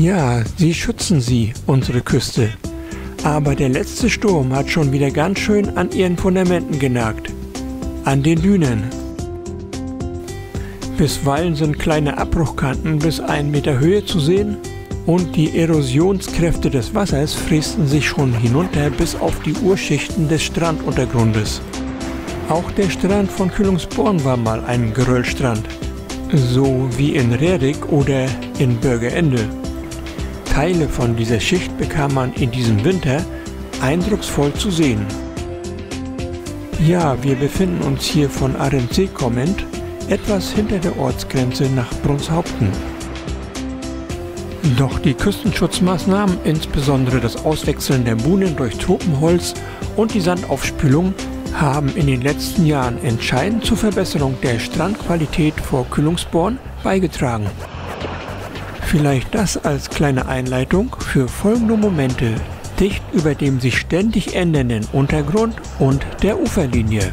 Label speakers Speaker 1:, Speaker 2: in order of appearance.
Speaker 1: Ja, sie schützen sie, unsere Küste. Aber der letzte Sturm hat schon wieder ganz schön an ihren Fundamenten genagt. An den Dünen. Bisweilen sind kleine Abbruchkanten bis einen Meter Höhe zu sehen und die Erosionskräfte des Wassers friesten sich schon hinunter bis auf die Urschichten des Stranduntergrundes. Auch der Strand von Kühlungsborn war mal ein Geröllstrand, so wie in Rerik oder in Bürgerende. Teile von dieser Schicht bekam man in diesem Winter eindrucksvoll zu sehen. Ja, wir befinden uns hier von Arensee kommend etwas hinter der Ortsgrenze nach Brunshaupten. Doch die Küstenschutzmaßnahmen, insbesondere das Auswechseln der Buhnen durch Tropenholz und die Sandaufspülung, haben in den letzten Jahren entscheidend zur Verbesserung der Strandqualität vor Kühlungsborn beigetragen. Vielleicht das als kleine Einleitung für folgende Momente dicht über dem sich ständig ändernden Untergrund und der Uferlinie.